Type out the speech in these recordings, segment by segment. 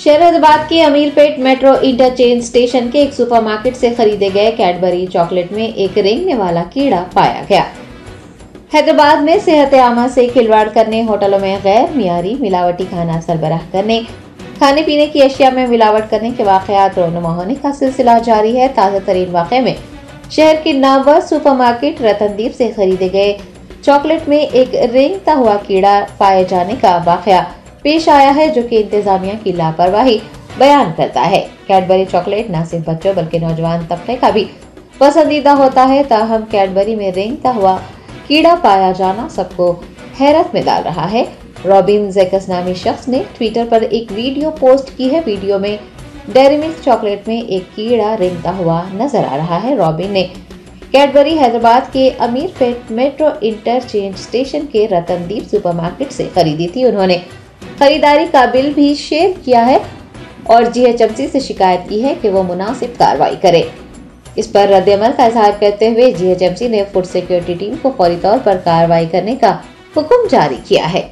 शहराबाद के Ameerpet metro interchange station के एक सुपरमार्केट से खरीदे गए कैडबरी चॉकलेट में एक रेंगने वाला कीड़ा पाया गया। हैदराबाद में सेहत आमा से खिलवाड़ करने होटलों में गैर मियारी मिलावटी खाना सरबराह करने। खाने पीने की अशिया में मिलावट करने के वाकयात रोनुमा होने का सिलसिला जारी है। ताज़ा तरीन वाक़े में शहर के नावर सुपरमार्केट रतनदीप से खरीदे गए चॉकलेट में एक रेंगता हुआ कीड़ा पाए जाने का वाकया। पेश आया है, जो कि इंतजामिया की लापरवाही बयान करता है। कैडबरी चॉकलेट न सिर्फ़ बच्चों, बल्कि नौजवान तबके का भी पसंदीदा होता है। ताहम कैडबरी में रेंगता हुआ कीड़ा पाया जाना सबको हैरत में डाल रहा है। रॉबिन जैकस नामी शख्स ने ट्विटर पर एक वीडियो पोस्ट की है। वीडियो में डेरी मिल्क चॉकलेट में एक कीड़ा रेंगता हुआ नज़र आ रहा है। रॉबिन ने कैडबरी हैदराबाद के अमीर अमीरपेट मेट्रो इंटरचेंज स्टेशन के रतनदीप सुपरमार्केट से खरीदी थी। उन्होंने खरीदारी का बिल भी शेयर किया है और जीएचएमसी से शिकायत की है कि वो मुनासिब कार्रवाई करे। इस पर रद्दमल का इजहार करते हुए जीएचएमसी ने फ़ूड सिक्योरिटी टीम को फौरी तौर पर कार्रवाई करने का हुक्म जारी किया है।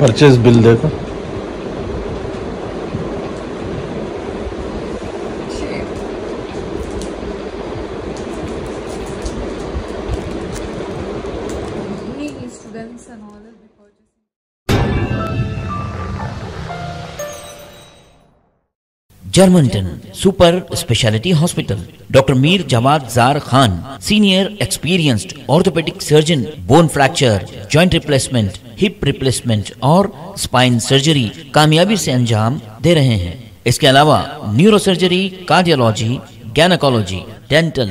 परचेज बिल देखो. Germanten super speciality hospital, doctor Mir Jawad Zar Khan, senior experienced orthopaedic surgeon, bone fracture, joint replacement hip replacement और स्पाइन सर्जरी कामयाबी से अंजाम दे रहे हैं। इसके अलावा neuro surgery cardiology gynaecology dental